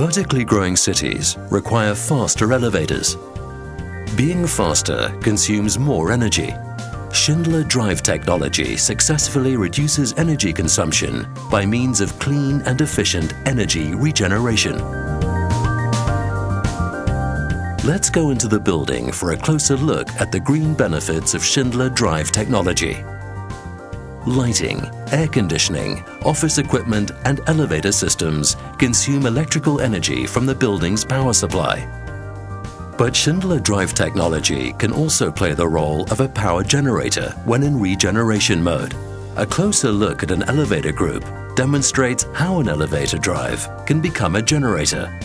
Vertically growing cities require faster elevators. Being faster consumes more energy. Schindler Drive technology successfully reduces energy consumption by means of clean and efficient energy regeneration. Let's go into the building for a closer look at the green benefits of Schindler Drive technology. Lighting, air conditioning, office equipment and elevator systems consume electrical energy from the building's power supply. But Schindler Drive technology can also play the role of a power generator when in regeneration mode. A closer look at an elevator group demonstrates how an elevator drive can become a generator.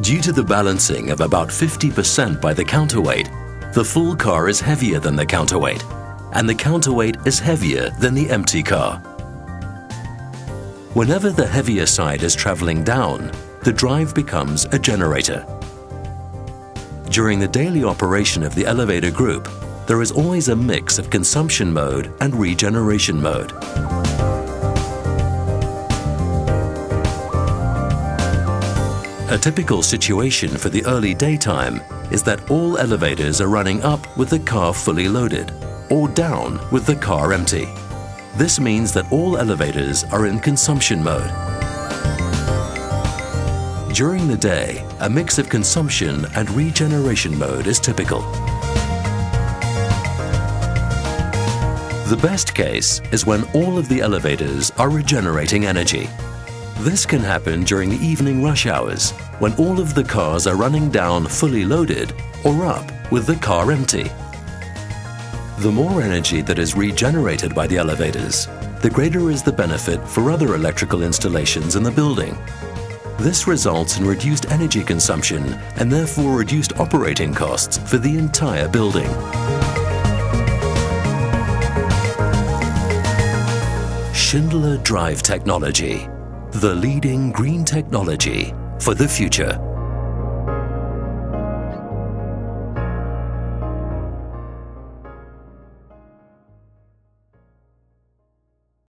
Due to the balancing of about 50% by the counterweight, the full car is heavier than the counterweight, and the counterweight is heavier than the empty car. Whenever the heavier side is traveling down, the drive becomes a generator. During the daily operation of the elevator group, there is always a mix of consumption mode and regeneration mode. A typical situation for the early daytime is that all elevators are running up with the car fully loaded or down with the car empty. This means that all elevators are in consumption mode. During the day, a mix of consumption and regeneration mode is typical. The best case is when all of the elevators are regenerating energy this can happen during the evening rush hours when all of the cars are running down fully loaded or up with the car empty. The more energy that is regenerated by the elevators, the greater is the benefit for other electrical installations in the building. This results in reduced energy consumption and therefore reduced operating costs for the entire building. Schindler Drive Technology the leading green technology for the future.